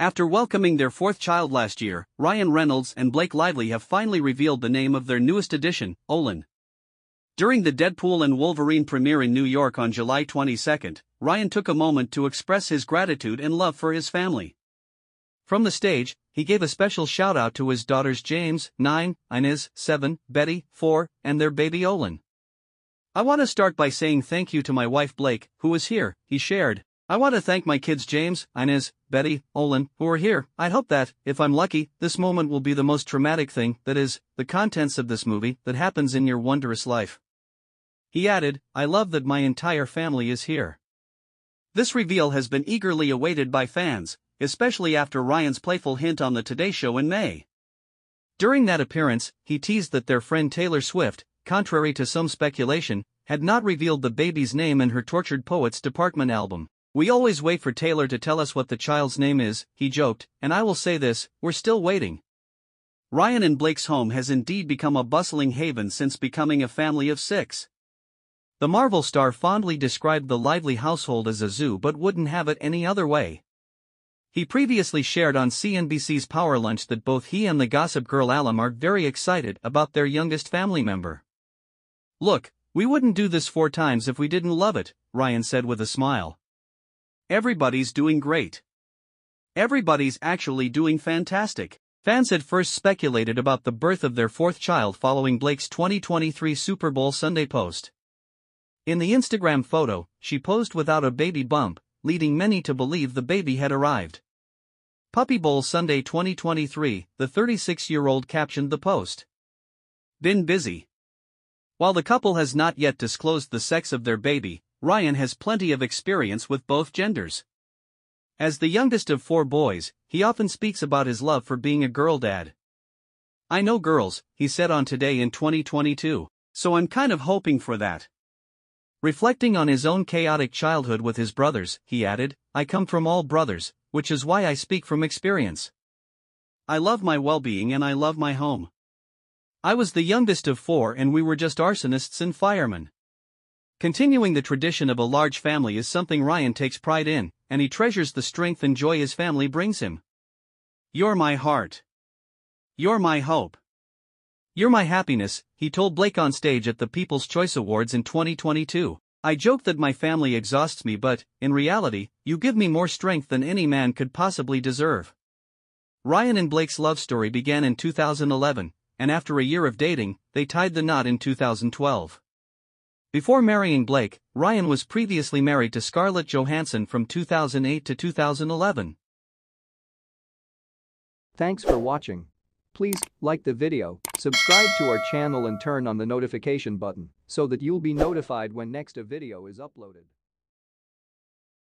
After welcoming their fourth child last year, Ryan Reynolds and Blake Lively have finally revealed the name of their newest addition, Olin. During the Deadpool and Wolverine premiere in New York on July 22, Ryan took a moment to express his gratitude and love for his family. From the stage, he gave a special shout out to his daughters James, 9, Inez, 7, Betty, 4, and their baby Olin. I want to start by saying thank you to my wife Blake, who is here, he shared. I want to thank my kids James, Inez, Betty, Olin, who are here. I hope that, if I'm lucky, this moment will be the most traumatic thing, that is, the contents of this movie, that happens in your wondrous life. He added, I love that my entire family is here. This reveal has been eagerly awaited by fans, especially after Ryan's playful hint on The Today Show in May. During that appearance, he teased that their friend Taylor Swift, contrary to some speculation, had not revealed the baby's name in her Tortured Poets Department album. We always wait for Taylor to tell us what the child's name is, he joked, and I will say this, we're still waiting. Ryan and Blake's home has indeed become a bustling haven since becoming a family of six. The Marvel star fondly described the lively household as a zoo but wouldn't have it any other way. He previously shared on CNBC's Power Lunch that both he and the Gossip Girl alum are very excited about their youngest family member. Look, we wouldn't do this four times if we didn't love it, Ryan said with a smile. Everybody's doing great. Everybody's actually doing fantastic. Fans had first speculated about the birth of their fourth child following Blake's 2023 Super Bowl Sunday post. In the Instagram photo, she posed without a baby bump, leading many to believe the baby had arrived. Puppy Bowl Sunday 2023, the 36 year old captioned the post. Been busy. While the couple has not yet disclosed the sex of their baby, Ryan has plenty of experience with both genders. As the youngest of four boys, he often speaks about his love for being a girl dad. I know girls, he said on Today in 2022, so I'm kind of hoping for that. Reflecting on his own chaotic childhood with his brothers, he added, I come from all brothers, which is why I speak from experience. I love my well being and I love my home. I was the youngest of four and we were just arsonists and firemen. Continuing the tradition of a large family is something Ryan takes pride in, and he treasures the strength and joy his family brings him. You're my heart. You're my hope. You're my happiness, he told Blake on stage at the People's Choice Awards in 2022. I joke that my family exhausts me, but, in reality, you give me more strength than any man could possibly deserve. Ryan and Blake's love story began in 2011, and after a year of dating, they tied the knot in 2012. Before marrying Blake, Ryan was previously married to Scarlett Johansson from 2008 to 2011. Thanks for watching. Please, like the video, subscribe to our channel and turn on the notification button so that you'll be notified when next a video is uploaded.